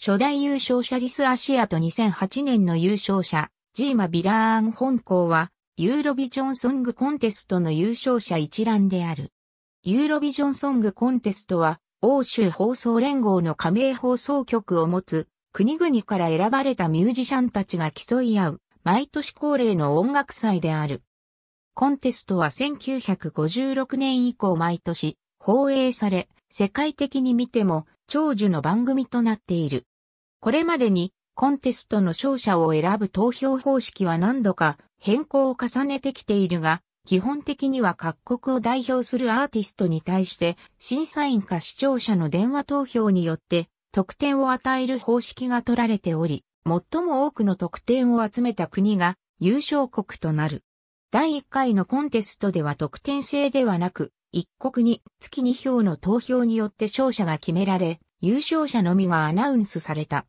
初代優勝者リス・アシアと2008年の優勝者、ジーマ・ビラーン本校は、ユーロビジョンソングコンテストの優勝者一覧である。ユーロビジョンソングコンテストは、欧州放送連合の加盟放送局を持つ国々から選ばれたミュージシャンたちが競い合う毎年恒例の音楽祭である。コンテストは1956年以降毎年放映され、世界的に見ても長寿の番組となっている。これまでにコンテストの勝者を選ぶ投票方式は何度か変更を重ねてきているが、基本的には各国を代表するアーティストに対して審査員か視聴者の電話投票によって得点を与える方式が取られており、最も多くの得点を集めた国が優勝国となる。第1回のコンテストでは得点制ではなく、一国に月2票の投票によって勝者が決められ、優勝者のみがアナウンスされた。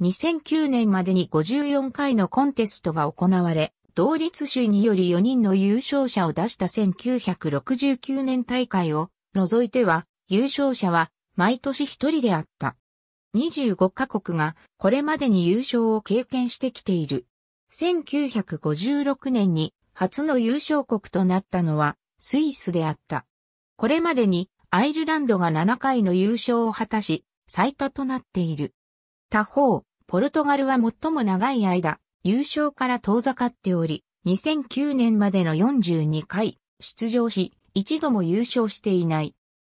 2009年までに54回のコンテストが行われ、同率首位により4人の優勝者を出した1969年大会を除いては、優勝者は毎年一人であった。25カ国がこれまでに優勝を経験してきている。1956年に初の優勝国となったのはスイスであった。これまでにアイルランドが7回の優勝を果たし、最多となっている。他方、ポルトガルは最も長い間、優勝から遠ざかっており、2009年までの42回出場し、一度も優勝していない。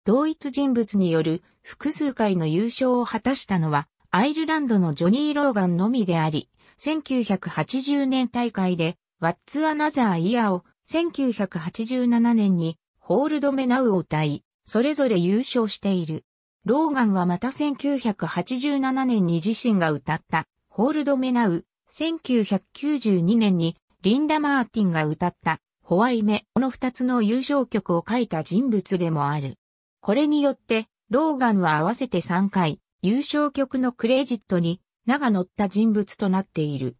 同一人物による複数回の優勝を果たしたのは、アイルランドのジョニー・ローガンのみであり、1980年大会で、ワッツ・アナザー・イヤーを、1987年に、ホールド・メナウを歌い、それぞれ優勝している。ローガンはまた1987年に自身が歌った、ホールド・メナウ、1992年にリンダ・マーティンが歌ったホワイメこの二つの優勝曲を書いた人物でもある。これによってローガンは合わせて3回優勝曲のクレジットに名が載った人物となっている。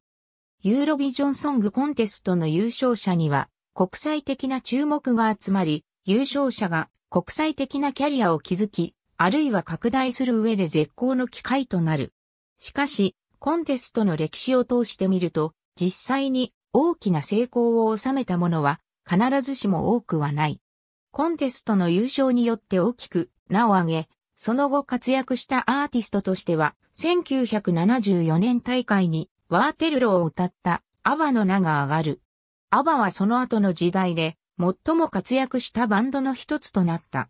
ユーロビジョンソングコンテストの優勝者には国際的な注目が集まり、優勝者が国際的なキャリアを築き、あるいは拡大する上で絶好の機会となる。しかし、コンテストの歴史を通してみると、実際に大きな成功を収めたものは必ずしも多くはない。コンテストの優勝によって大きく名を上げ、その後活躍したアーティストとしては、1974年大会にワーテルロを歌ったアバの名が上がる。アバはその後の時代で最も活躍したバンドの一つとなった。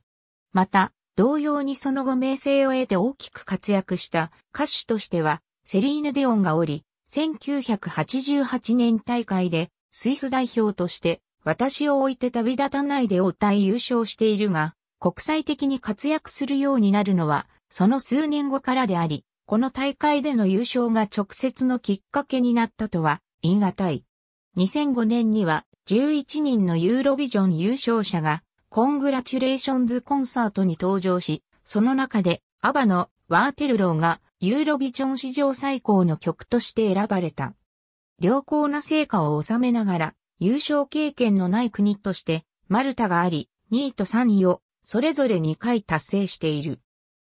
また、同様にその後名声を得て大きく活躍した歌手としては、セリーヌ・デオンがおり、1988年大会でスイス代表として私を置いて旅立たないでを歌い優勝しているが、国際的に活躍するようになるのはその数年後からであり、この大会での優勝が直接のきっかけになったとは言い難い。2005年には11人のユーロビジョン優勝者がコングラチュレーションズコンサートに登場し、その中でアバのワーテルローがユーロビジョン史上最高の曲として選ばれた。良好な成果を収めながら、優勝経験のない国として、マルタがあり、2位と3位を、それぞれ2回達成している。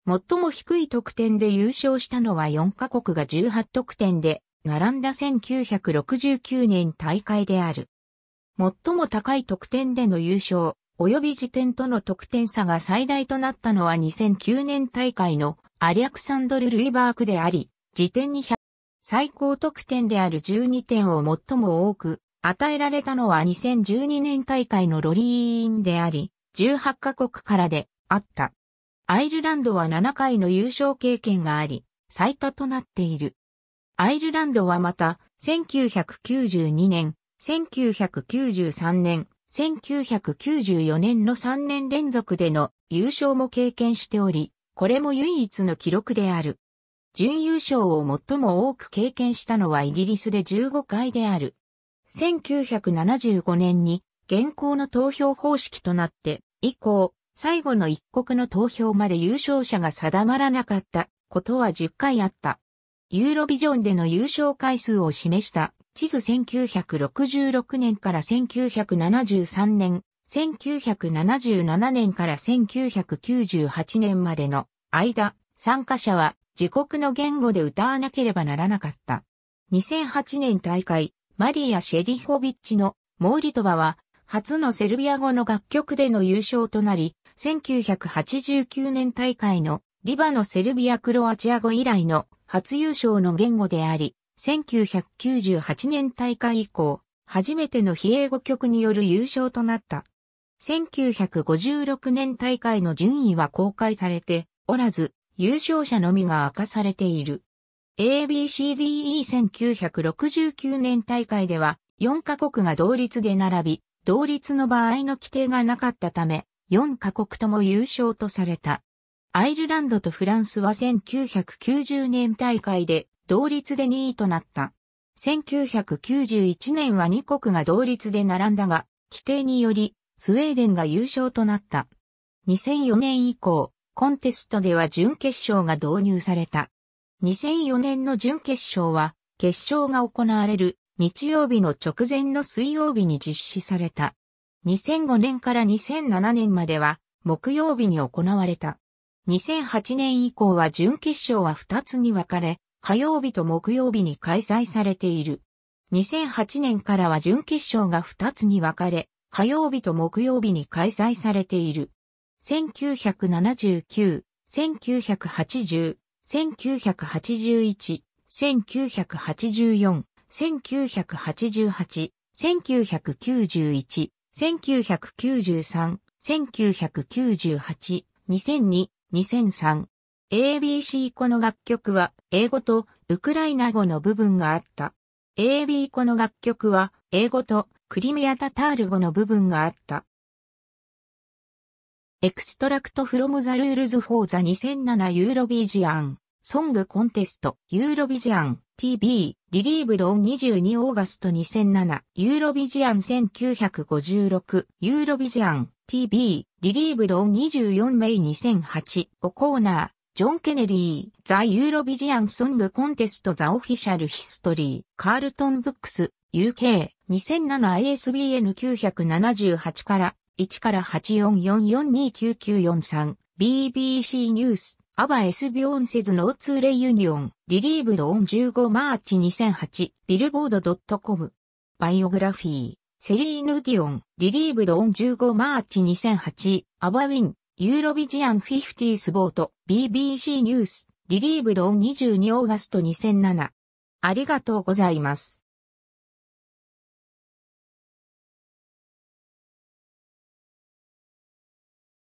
最も低い得点で優勝したのは4カ国が18得点で、並んだ1969年大会である。最も高い得点での優勝、及び時点との得点差が最大となったのは2009年大会のアレクサンドル・ルイバークであり、時点に100、最高得点である12点を最も多く与えられたのは2012年大会のロリーンであり、18カ国からであった。アイルランドは7回の優勝経験があり、最多となっている。アイルランドはまた、1992年、1993年、1994年の3年連続での優勝も経験しており、これも唯一の記録である。準優勝を最も多く経験したのはイギリスで15回である。1975年に現行の投票方式となって以降、最後の一国の投票まで優勝者が定まらなかったことは10回あった。ユーロビジョンでの優勝回数を示した地図1966年から1973年1977年から1998年までの間、参加者は自国の言語で歌わなければならなかった。2008年大会、マリア・シェリホビッチのモーリトバは、初のセルビア語の楽曲での優勝となり、1989年大会のリバのセルビア・クロアチア語以来の初優勝の言語であり、1998年大会以降、初めての非英語曲による優勝となった。1956年大会の順位は公開されておらず、優勝者のみが明かされている。ABCDE1969 年大会では4カ国が同率で並び、同率の場合の規定がなかったため、4カ国とも優勝とされた。アイルランドとフランスは1990年大会で同率で2位となった。1991年は2国が同率で並んだが、規定によりスウェーデンが優勝となった。2004年以降、コンテストでは準決勝が導入された。2004年の準決勝は、決勝が行われる日曜日の直前の水曜日に実施された。2005年から2007年までは木曜日に行われた。2008年以降は準決勝は2つに分かれ、火曜日と木曜日に開催されている。2008年からは準決勝が2つに分かれ、火曜日と木曜日に開催されている。1979、1980、1981、1984、1988、1991、1993、1998、2002、2003。ABC この楽曲は英語とウクライナ語の部分があった。AB この楽曲は英語とクリミアタタール語の部分があった。 Extract from the rules for the 2007 Eurovision Song Contest Eurovision TV retrieved on 22 August 2007 Eurovision 1956 Eurovision TV retrieved on 24 May 2008 O'Connor John Kennedy, The Eurovision Song Contest The Official History, Carlton Books, UK, 2007 ISBN978 から1から844429943 BBC News ABBA's Björn says no to reunion retrieved on 15マーチ2008 Billboard.com Biography. Céline Dion retrieved on 15マーチ2008 ABBA win Eurovision 50th vote BBC News retrieved on 22 August 2007ありがとうございます。